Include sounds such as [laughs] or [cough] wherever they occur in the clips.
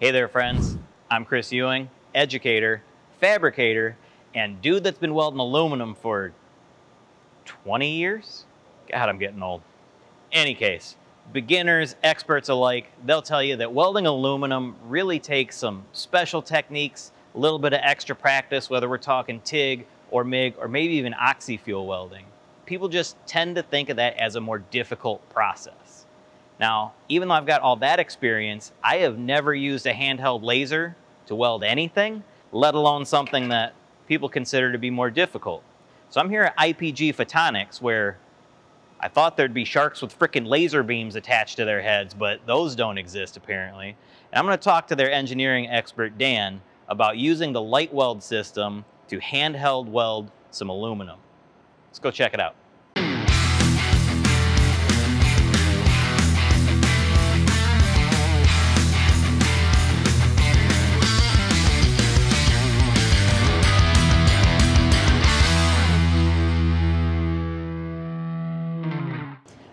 Hey there, friends. I'm Chris Ewing, educator, fabricator, and dude that's been welding aluminum for 20 years? God, I'm getting old. Any case, beginners, experts alike, they'll tell you that welding aluminum really takes some special techniques, a little bit of extra practice, whether we're talking TIG or MIG or maybe even oxy-fuel welding. People just tend to think of that as a more difficult process. Now, even though I've got all that experience, I have never used a handheld laser to weld anything, let alone something that people consider to be more difficult. So I'm here at IPG Photonics where I thought there'd be sharks with frickin' laser beams attached to their heads, but those don't exist apparently. And I'm gonna talk to their engineering expert, Dan, about using the LightWELD system to handheld weld some aluminum. Let's go check it out.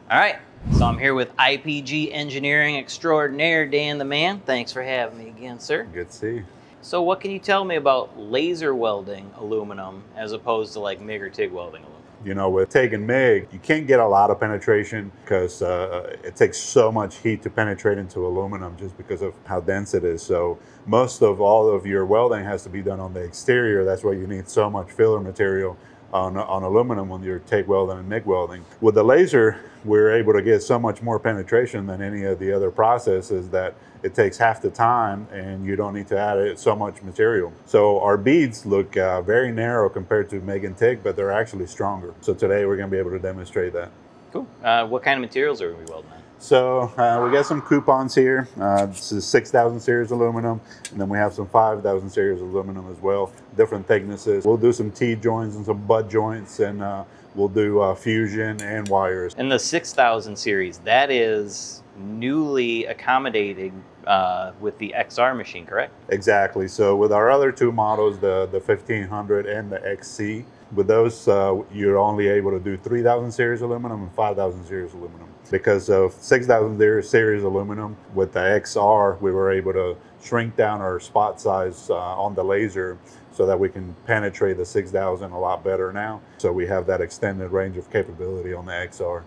All right, so I'm here with IPG Engineering Extraordinaire, Dan the Man. Thanks for having me again, sir. Good to see you. So what can you tell me about laser welding aluminum as opposed to like MIG or TIG welding aluminum? You know, with TIG and MIG, you can't get a lot of penetration because uh, it takes so much heat to penetrate into aluminum just because of how dense it is. So most of all of your welding has to be done on the exterior. That's why you need so much filler material on, on aluminum when you're TIG welding and MIG welding. With the laser, we're able to get so much more penetration than any of the other processes that it takes half the time and you don't need to add so much material. So our beads look uh, very narrow compared to MIG and TIG, but they're actually stronger. So today we're gonna be able to demonstrate that. Cool. Uh, what kind of materials are we welding on? So uh, we got some coupons here. Uh, this is 6,000 series aluminum, and then we have some 5,000 series aluminum as well, different thicknesses. We'll do some T-joints and some butt joints, and uh, we'll do uh, fusion and wires. And the 6000 series, that is newly accommodating uh, with the XR machine, correct? Exactly. So with our other two models, the, the 1500 and the XC, with those, uh, you're only able to do 3000 series aluminum and 5000 series aluminum. Because of 6000 series aluminum, with the XR, we were able to shrink down our spot size uh, on the laser so that we can penetrate the 6000 a lot better now. So we have that extended range of capability on the XR.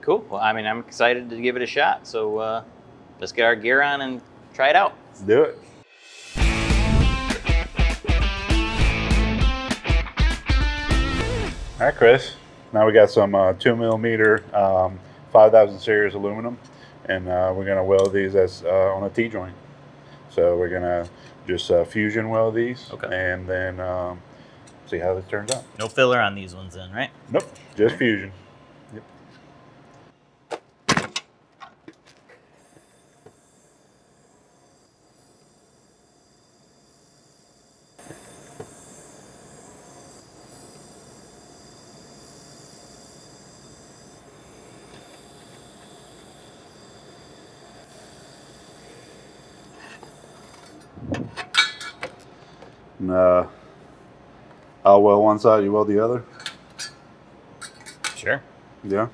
Cool. Well, I mean, I'm excited to give it a shot. So uh, let's get our gear on and try it out. Let's do it. All right, Chris. Now we got some uh, two millimeter um, 5000 series aluminum, and uh, we're gonna weld these as uh, on a T joint. So we're gonna just uh, fusion weld these, Okay. and then um, see how this turns out. No filler on these ones then, right? Nope, just fusion. Yep. And, uh, I'll weld one side, you weld the other. Sure. Yeah.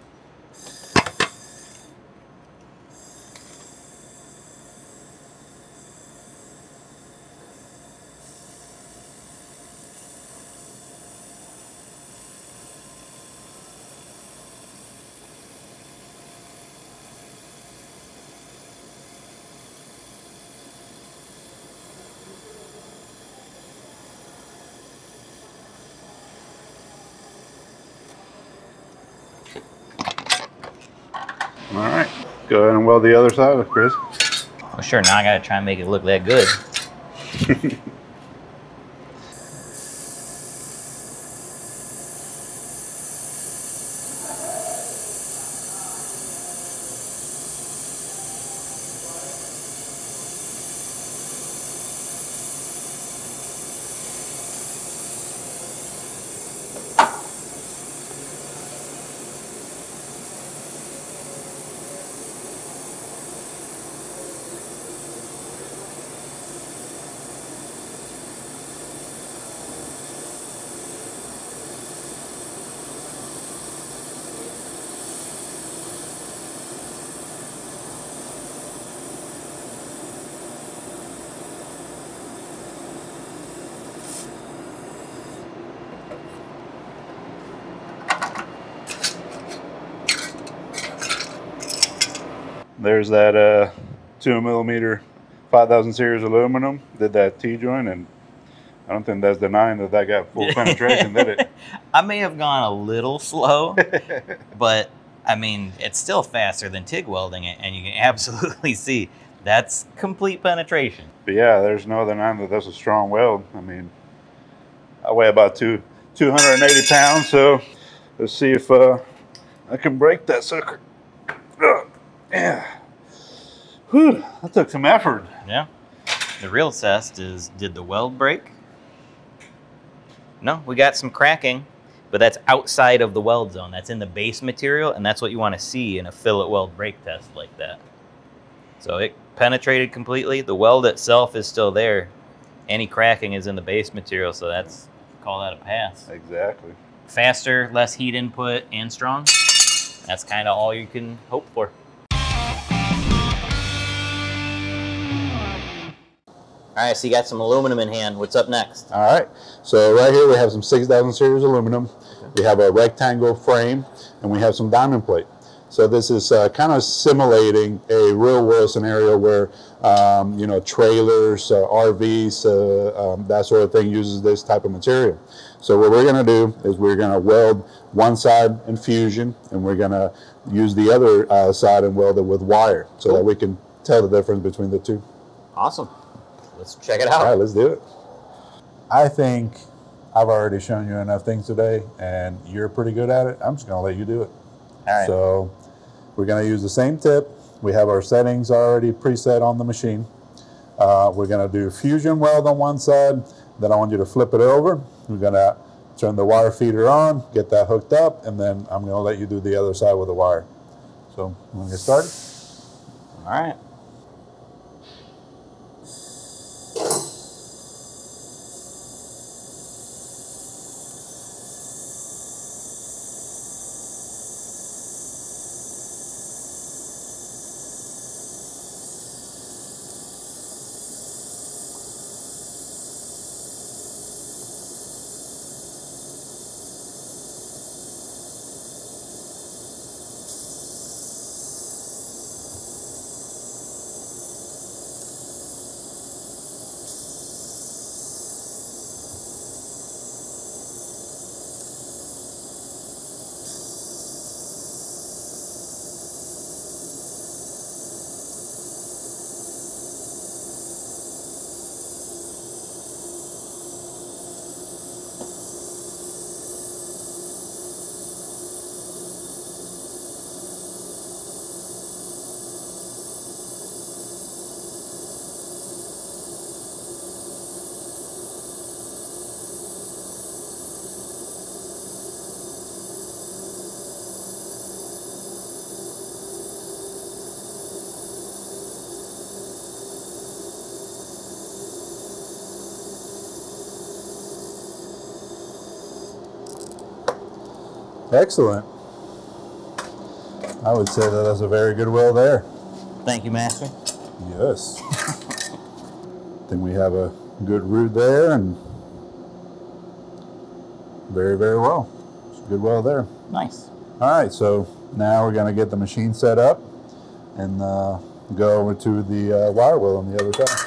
All right. Go ahead and weld the other side, with Chris. Well, sure. Now I got to try and make it look that good. [laughs] there's that uh, two millimeter 5000 series aluminum. Did that T joint, and I don't think that's denying that that got full penetration, did it? [laughs] I may have gone a little slow, [laughs] but I mean, it's still faster than TIG welding it, and you can [laughs] absolutely see that's complete penetration. But yeah, there's no denying that that's a strong weld. I mean, I weigh about two 280 pounds, so let's see if uh, I can break that sucker. Yeah. Whew, that took some effort. Yeah. The real test is did the weld break? No, we got some cracking, but that's outside of the weld zone. That's in the base material, and that's what you want to see in a fillet weld break test like that. So it penetrated completely. The weld itself is still there. Any cracking is in the base material, so that's call that a pass. Exactly. Faster, less heat input, and strong. That's kind of all you can hope for. All right, so you got some aluminum in hand. What's up next? All right. So right here we have some 6000 series aluminum. We have a rectangle frame, and we have some diamond plate. So this is uh, kind of simulating a real world scenario where, um, you know, trailers, uh, RVs, uh, um, that sort of thing uses this type of material. So what we're going to do is we're going to weld one side in fusion and we're going to use the other uh, side and weld it with wire so Cool. that we can tell the difference between the two. Awesome. Let's check it out. All right, let's do it. I think I've already shown you enough things today and you're pretty good at it. I'm just going to let you do it. All right. So we're going to use the same tip. We have our settings already preset on the machine. Uh, we're going to do fusion weld on one side. Then I want you to flip it over. We're going to turn the wire feeder on, get that hooked up, and then I'm going to let you do the other side with the wire. So want to get started? All right. Excellent. I would say that that's a very good weld there. Thank you, Master. Yes. [laughs] think we have a good root there and very, very well. It's a good weld there. Nice. All right, so now we're going to get the machine set up and uh, go over to the uh, wire wheel on the other side.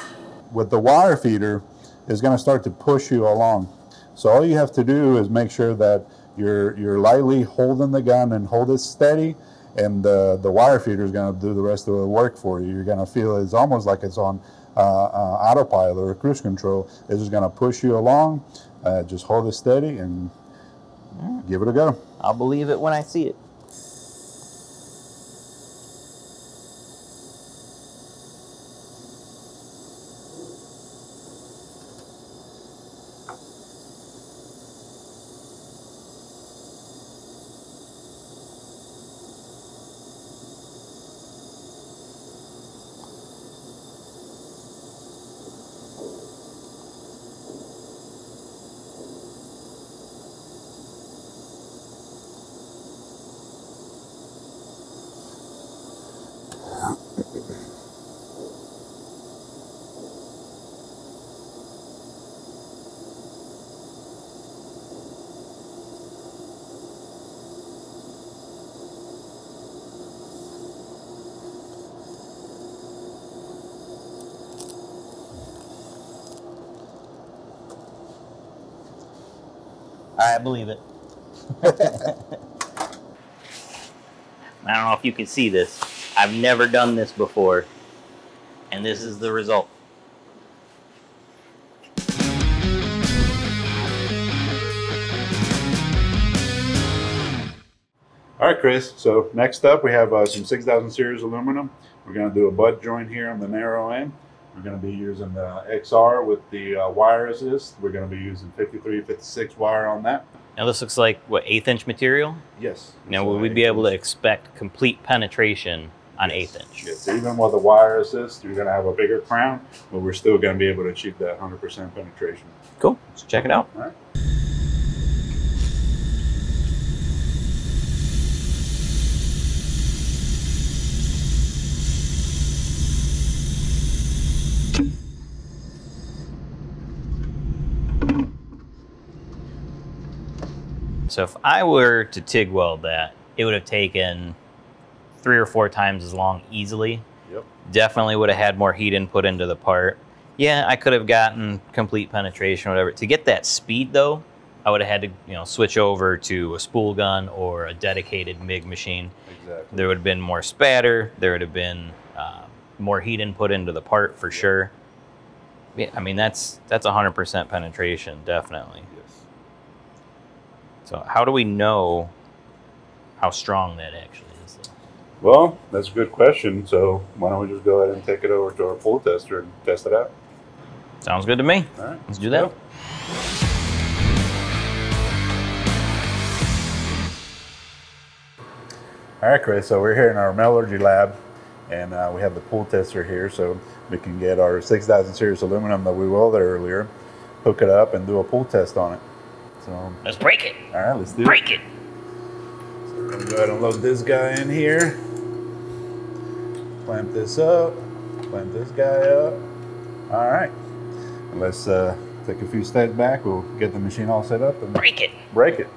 With the wire feeder, is going to start to push you along. So all you have to do is make sure that you're you're lightly holding the gun and hold it steady, and uh, the wire feeder is going to do the rest of the work for you. You're going to feel it's almost like it's on uh, uh, autopilot or cruise control. It's just going to push you along. Uh, just hold it steady and give it a go. I'll believe it when I see it. I believe it. [laughs] I don't know if you can see this. I've never done this before, and this is the result. All right, Chris. So next up, we have uh, some 6000 series aluminum. We're going to do a butt joint here on the narrow end. We're going to be using the XR with the uh, wire assist. We're going to be using 53, 56 wire on that. Now this looks like what eighth inch material. Yes. Now will we be able to expect complete penetration on eighth inch? Yes, even with the wire assist, you're going to have a bigger crown, but we're still going to be able to achieve that 100% penetration. Cool. Let's check it out. So if I were to TIG weld that, it would have taken three or four times as long easily. Yep. Definitely would have had more heat input into the part. Yeah, I could have gotten complete penetration, whatever. To get that speed though, I would have had to, you know, switch over to a spool gun or a dedicated MIG machine. Exactly. There would have been more spatter. There would have been uh, more heat input into the part for sure. Yeah, I mean that's that's 100% penetration, definitely. Yes. So how do we know how strong that actually is? Though? Well, that's a good question. So why don't we just go ahead and take it over to our pull tester and test it out? Sounds good to me. All right. Let's do that. go. All right, Chris. So we're here in our metallurgy lab, and uh, we have the pull tester here, so we can get our 6000 series aluminum that we welded earlier, hook it up, and do a pull test on it. So, Let's break it. All right, let's do it. Break it. So we're gonna go ahead and load this guy in here. Clamp this up. Clamp this guy up. All right. Let's uh, take a few steps back. We'll get the machine all set up and Break it. break it.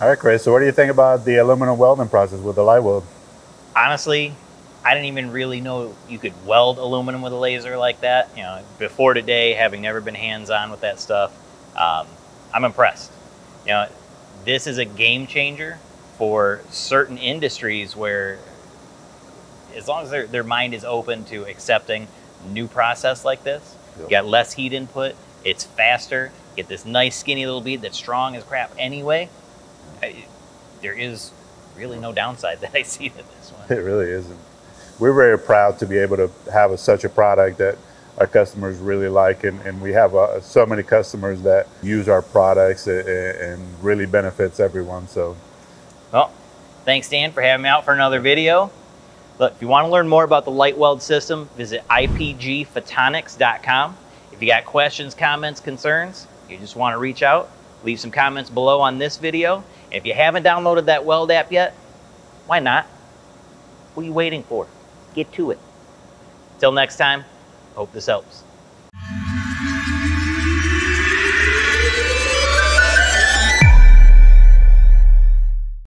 All right, Chris. So, what do you think about the aluminum welding process with the LightWELD? Honestly, I didn't even really know you could weld aluminum with a laser like that. You know, before today, having never been hands-on with that stuff, um, I'm impressed. You know, this is a game changer for certain industries where, as long as their, their mind is open to accepting new process like this, Yep. you got less heat input, it's faster, get this nice skinny little bead that's strong as crap anyway. I, there is really no downside that I see to this one. [laughs] It really isn't. We're very proud to be able to have a, such a product that our customers really like, and, and we have uh, so many customers that use our products and, and really benefits everyone. So, Well, thanks, Dan, for having me out for another video. Look, if you want to learn more about the LightWELD system, visit ipgphotonics.com. If you got questions, comments, concerns, you just want to reach out, leave some comments below on this video. If you haven't downloaded that Weld app yet, why not? What are you waiting for? Get to it. Till next time, hope this helps.